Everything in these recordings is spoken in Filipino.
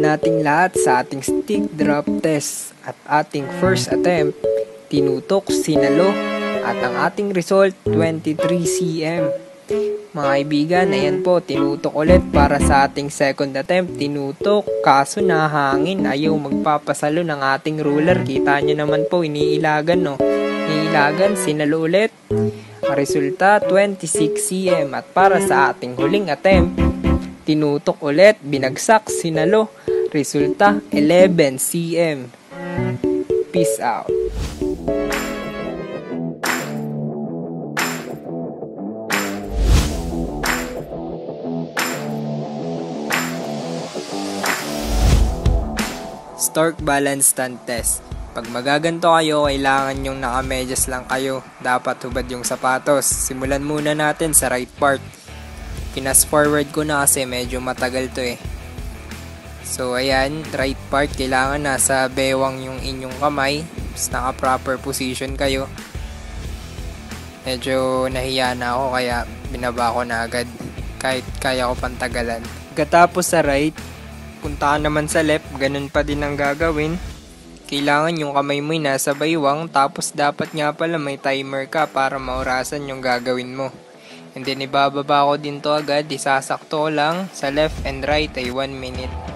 Nating lahat sa ating stick drop test at ating first attempt, tinutok, sinalo at ang ating result 23 cm. Mga kaibigan, ayan po, tinutok ulit para sa ating second attempt. Tinutok, kaso nahangin, ayaw magpapasalo ng ating ruler. Kita nyo naman po, iniilagan no. Iniilagan, sinalo ulit. Ang resulta, 26 cm. At para sa ating huling attempt, tinutok ulit, binagsak, sinalo. Resulta, 11 cm. Peace out. Stork Balance Stand Test. Pag magaganto kayo, kailangan yung nakamedyas lang kayo. Dapat hubad yung sapatos. Simulan muna natin sa right part. Pinas forward ko na kasi medyo matagal to eh. So ayan, right part, kailangan nasa bewang yung inyong kamay. Tapos naka proper position kayo. Medyo nahiya na ako kaya binaba ko na agad. Kahit kaya ko pantagalan. Pagkatapos sa right, punta ka naman sa left, ganun pa din ang gagawin. Kailangan yung kamay mo ay nasa baywang, tapos dapat nga pala may timer ka para maurasan yung gagawin mo. And then ibababa ko din to agad, isasakto lang sa left and right ay 1 minute.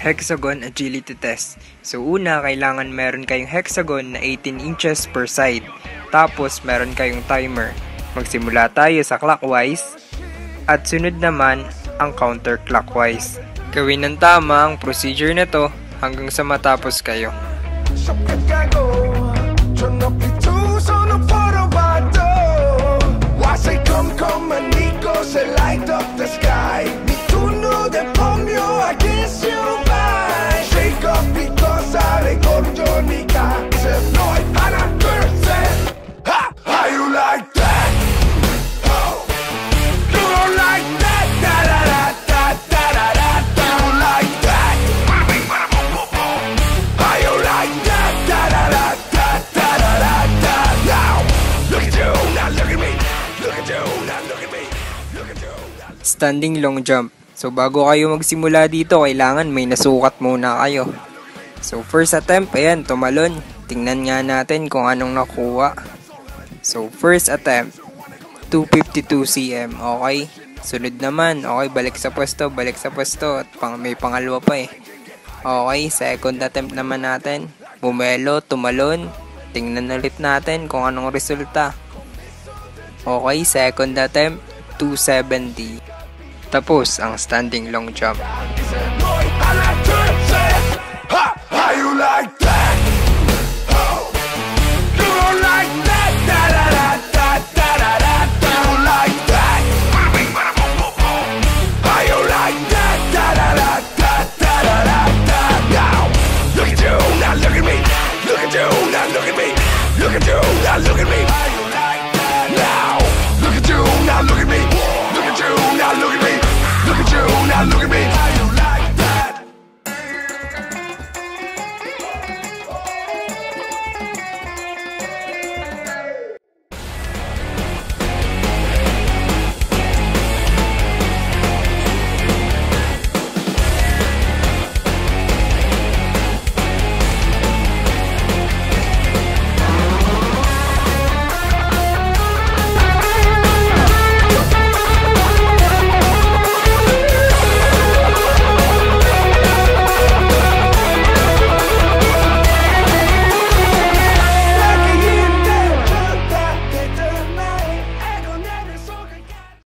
Hexagon Agility Test. So una, kailangan meron kayong hexagon na 18 inches per side. Tapos meron kayong timer. Magsimula tayo sa clockwise at sunod naman ang counterclockwise. Gawin ng tama ang procedure na to hanggang sa matapos kayo. Come, come, and Nico, say light up the sky. Standing long jump. So bago kayo magsimula dito, kailangan may nasukat muna kayo. So first attempt, ayan, tumalon. Tingnan nga natin kung anong nakuha. So first attempt, 252 cm, okay. Sunod naman, okay, balik sa pwesto, balik sa pwesto. At pang, may pangalawa pa eh. Okay, second attempt naman natin. Bumelo, tumalon. Tingnan ulit natin kung anong resulta. Okay, second attempt, 270. Tapos ang standing long jump. Ha! How you like